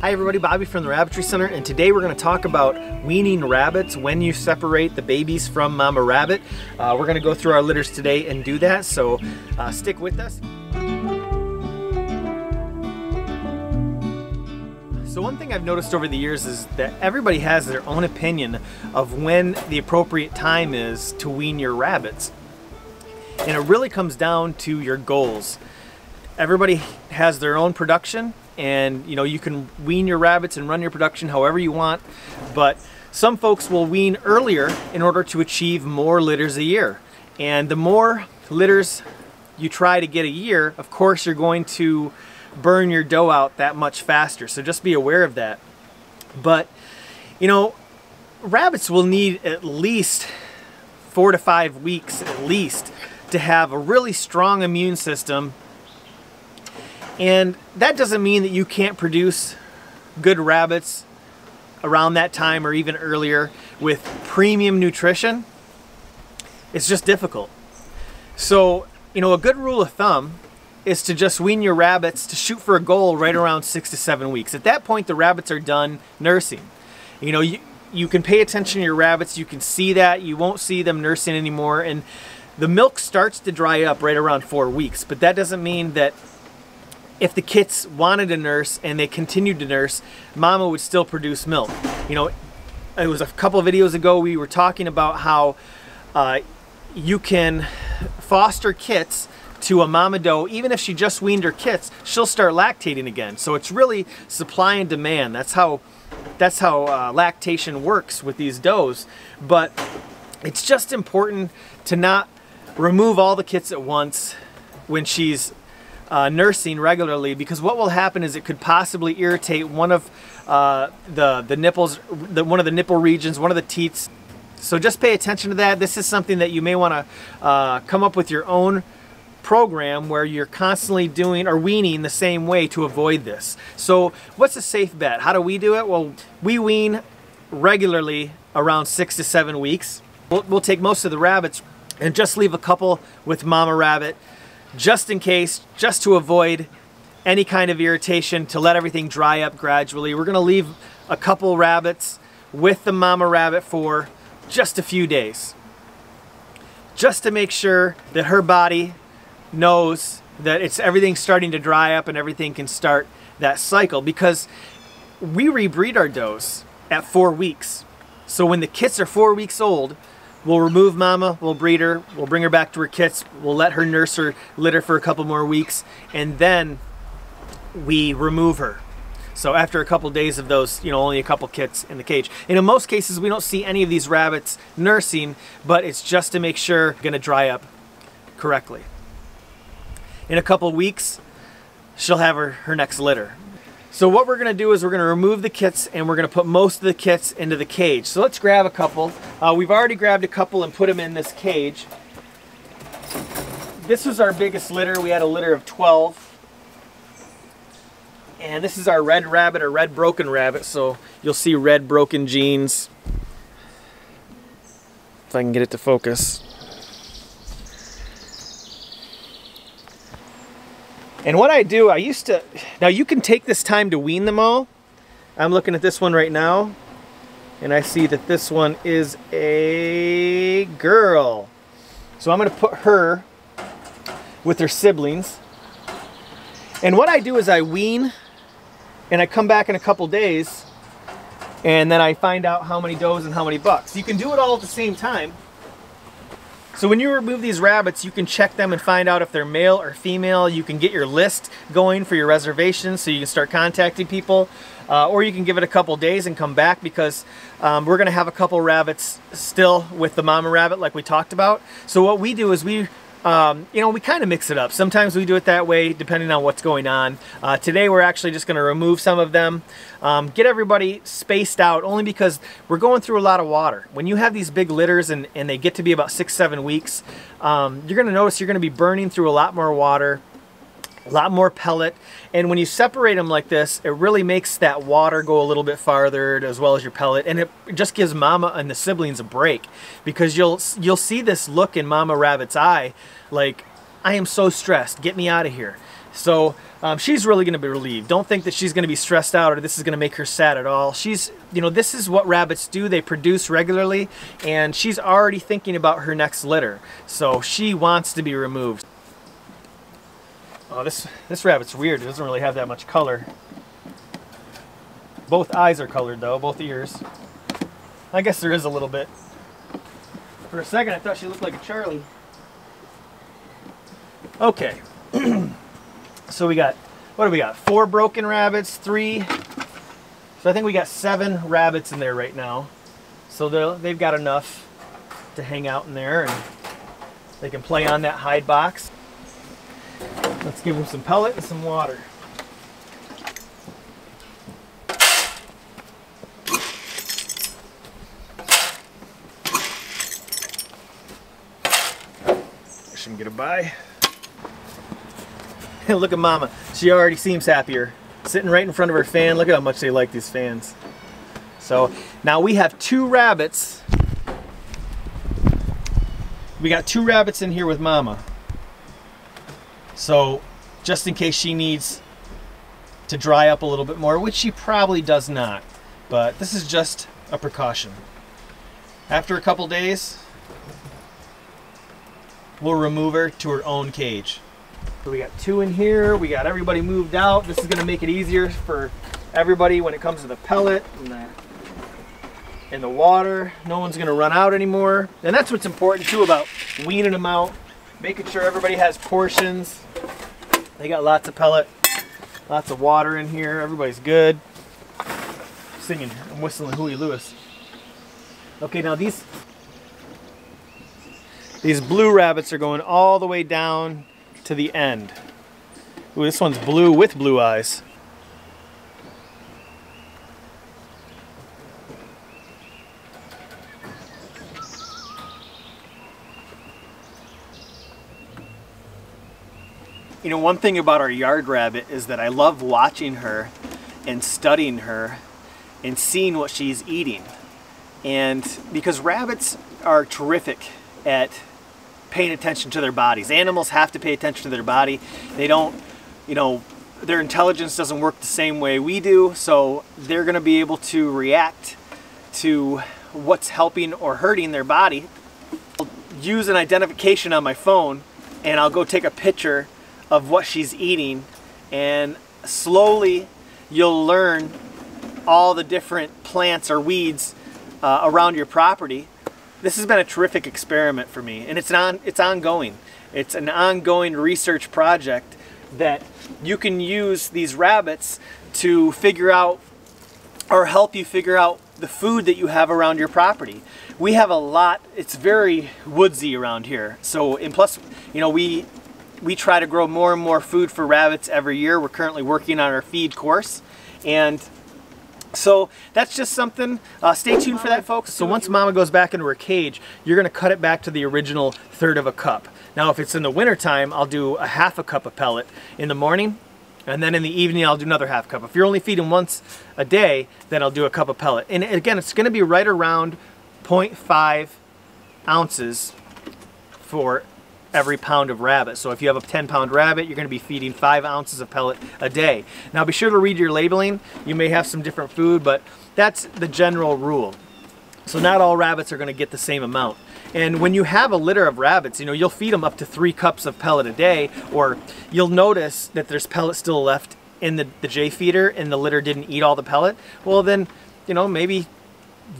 Hi everybody, Bobby from the Rabbitry Center, and today we're going to talk about weaning rabbits when you separate the babies from mama rabbit. Uh, we're going to go through our litters today and do that, so uh, stick with us. So one thing I've noticed over the years is that everybody has their own opinion of when the appropriate time is to wean your rabbits. And it really comes down to your goals. Everybody has their own production and you know you can wean your rabbits and run your production however you want but some folks will wean earlier in order to achieve more litters a year. And the more litters you try to get a year of course you're going to burn your doe out that much faster. So just be aware of that. But you know rabbits will need at least four to five weeks at least to have a really strong immune system and that doesn't mean that you can't produce good rabbits around that time or even earlier with premium nutrition. It's just difficult. So, you know, a good rule of thumb is to just wean your rabbits to shoot for a goal right around six to seven weeks. At that point, the rabbits are done nursing. You know, you, you can pay attention to your rabbits. You can see that. You won't see them nursing anymore. And the milk starts to dry up right around four weeks. But that doesn't mean that if the kits wanted to nurse and they continued to nurse, mama would still produce milk. You know, it was a couple of videos ago we were talking about how uh, you can foster kits to a mama doe, even if she just weaned her kits, she'll start lactating again. So it's really supply and demand. That's how that's how uh, lactation works with these does. But it's just important to not remove all the kits at once when she's uh, nursing regularly because what will happen is it could possibly irritate one of uh, the, the nipples, the, one of the nipple regions, one of the teats. So just pay attention to that. This is something that you may want to uh, come up with your own program where you're constantly doing or weaning the same way to avoid this. So what's a safe bet? How do we do it? Well, we wean regularly around six to seven weeks. We'll, we'll take most of the rabbits and just leave a couple with mama rabbit just in case, just to avoid any kind of irritation, to let everything dry up gradually. We're gonna leave a couple rabbits with the mama rabbit for just a few days. Just to make sure that her body knows that it's everything's starting to dry up and everything can start that cycle because we rebreed our does at four weeks. So when the kits are four weeks old, We'll remove mama, we'll breed her, we'll bring her back to her kits, we'll let her nurse her litter for a couple more weeks, and then we remove her. So after a couple days of those, you know, only a couple kits in the cage. And in most cases, we don't see any of these rabbits nursing, but it's just to make sure they're gonna dry up correctly. In a couple weeks, she'll have her, her next litter. So what we're gonna do is we're gonna remove the kits and we're gonna put most of the kits into the cage. So let's grab a couple. Uh, we've already grabbed a couple and put them in this cage. This was our biggest litter. We had a litter of 12. And this is our red rabbit or red broken rabbit. So you'll see red broken genes. If I can get it to focus. And what I do, I used to, now you can take this time to wean them all. I'm looking at this one right now, and I see that this one is a girl. So I'm gonna put her with her siblings. And what I do is I wean, and I come back in a couple days, and then I find out how many does and how many bucks. You can do it all at the same time, so when you remove these rabbits, you can check them and find out if they're male or female. You can get your list going for your reservations so you can start contacting people. Uh, or you can give it a couple days and come back because um, we're going to have a couple rabbits still with the mama rabbit like we talked about. So what we do is we um, you know, we kind of mix it up. Sometimes we do it that way depending on what's going on. Uh, today we're actually just going to remove some of them, um, get everybody spaced out only because we're going through a lot of water. When you have these big litters and, and they get to be about six, seven weeks, um, you're going to notice you're going to be burning through a lot more water a lot more pellet. And when you separate them like this, it really makes that water go a little bit farther as well as your pellet. And it just gives mama and the siblings a break because you'll, you'll see this look in mama rabbit's eye like, I am so stressed. Get me out of here. So um, she's really going to be relieved. Don't think that she's going to be stressed out or this is going to make her sad at all. She's, you know, this is what rabbits do. They produce regularly, and she's already thinking about her next litter. So she wants to be removed. Oh, this this rabbit's weird. It doesn't really have that much color. Both eyes are colored though, both ears. I guess there is a little bit. For a second, I thought she looked like a Charlie. Okay. So we got, what do we got? Four broken rabbits, three. So I think we got seven rabbits in there right now. So they've got enough to hang out in there and they can play on that hide box. Let's give them some pellet and some water. Push them get a bye. Look at Mama. She already seems happier. Sitting right in front of her fan. Look at how much they like these fans. So now we have two rabbits. We got two rabbits in here with Mama. So just in case she needs to dry up a little bit more, which she probably does not. But this is just a precaution. After a couple days, we'll remove her to her own cage. So we got two in here. We got everybody moved out. This is going to make it easier for everybody when it comes to the pellet and the, and the water. No one's going to run out anymore. And that's what's important too about weaning them out, making sure everybody has portions. They got lots of pellet, lots of water in here. Everybody's good. Singing, I'm whistling Huey Lewis. Okay, now these these blue rabbits are going all the way down to the end. Ooh, this one's blue with blue eyes. You know, one thing about our yard rabbit is that I love watching her and studying her and seeing what she's eating. And because rabbits are terrific at paying attention to their bodies. Animals have to pay attention to their body. They don't, you know, their intelligence doesn't work the same way we do, so they're going to be able to react to what's helping or hurting their body. I'll use an identification on my phone and I'll go take a picture of what she's eating and slowly you'll learn all the different plants or weeds uh, around your property. This has been a terrific experiment for me and it's on it's ongoing. It's an ongoing research project that you can use these rabbits to figure out or help you figure out the food that you have around your property. We have a lot it's very woodsy around here. So and plus you know we we try to grow more and more food for rabbits every year we're currently working on our feed course and so that's just something, uh, stay tuned for that folks. So once mama goes back into her cage, you're gonna cut it back to the original third of a cup. Now if it's in the winter time, I'll do a half a cup of pellet in the morning, and then in the evening I'll do another half cup. If you're only feeding once a day, then I'll do a cup of pellet. And again, it's gonna be right around 0.5 ounces for every pound of rabbit. So if you have a 10 pound rabbit, you're going to be feeding five ounces of pellet a day. Now be sure to read your labeling. You may have some different food, but that's the general rule. So not all rabbits are going to get the same amount. And when you have a litter of rabbits, you know, you'll feed them up to three cups of pellet a day, or you'll notice that there's pellet still left in the, the J feeder and the litter didn't eat all the pellet. Well, then, you know, maybe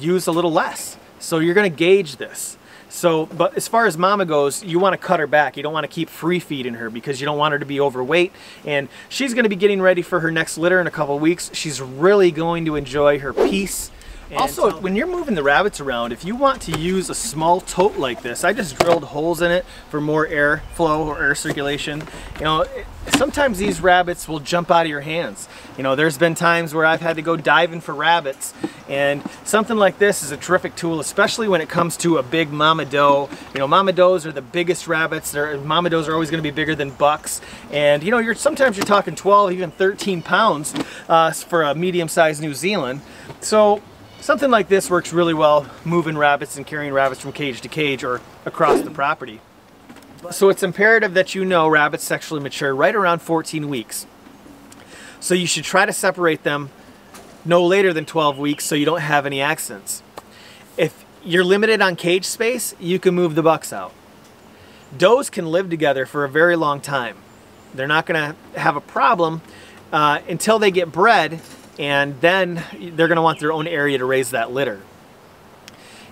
use a little less. So you're going to gauge this. So, but as far as mama goes, you want to cut her back. You don't want to keep free feeding her because you don't want her to be overweight. And she's going to be getting ready for her next litter in a couple weeks. She's really going to enjoy her peace and also, when you're moving the rabbits around, if you want to use a small tote like this, I just drilled holes in it for more air flow or air circulation. You know, sometimes these rabbits will jump out of your hands. You know, there's been times where I've had to go diving for rabbits, and something like this is a terrific tool, especially when it comes to a big mama doe. You know, mama does are the biggest rabbits. They're, mama does are always going to be bigger than bucks, and you know, you're sometimes you're talking 12, even 13 pounds uh, for a medium-sized New Zealand. So Something like this works really well moving rabbits and carrying rabbits from cage to cage or across the property. So it's imperative that you know rabbits sexually mature right around 14 weeks. So you should try to separate them no later than 12 weeks so you don't have any accidents. If you're limited on cage space, you can move the bucks out. Does can live together for a very long time. They're not going to have a problem uh, until they get bred, and then they're going to want their own area to raise that litter.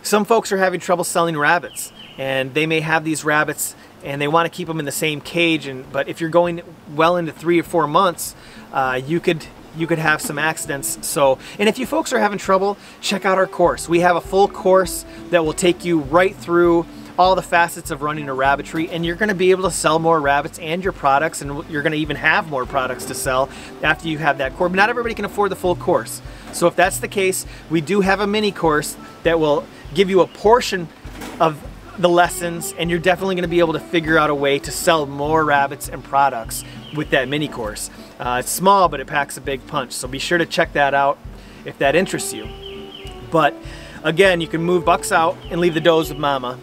Some folks are having trouble selling rabbits, and they may have these rabbits and they want to keep them in the same cage. And but if you're going well into three or four months, uh, you could you could have some accidents. So, and if you folks are having trouble, check out our course. We have a full course that will take you right through all the facets of running a rabbitry and you're going to be able to sell more rabbits and your products and you're going to even have more products to sell after you have that course. But not everybody can afford the full course. So if that's the case, we do have a mini course that will give you a portion of the lessons and you're definitely going to be able to figure out a way to sell more rabbits and products with that mini course. Uh, it's small but it packs a big punch so be sure to check that out if that interests you. But again you can move bucks out and leave the does with mama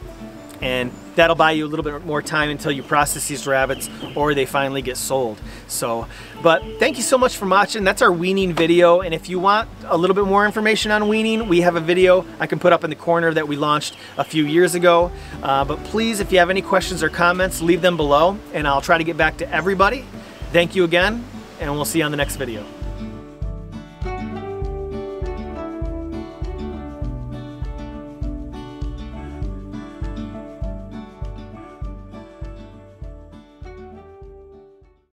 and that'll buy you a little bit more time until you process these rabbits or they finally get sold. So, but thank you so much for watching. That's our weaning video. And if you want a little bit more information on weaning, we have a video I can put up in the corner that we launched a few years ago. Uh, but please, if you have any questions or comments, leave them below and I'll try to get back to everybody. Thank you again, and we'll see you on the next video.